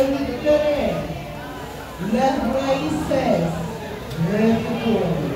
Very grace Left.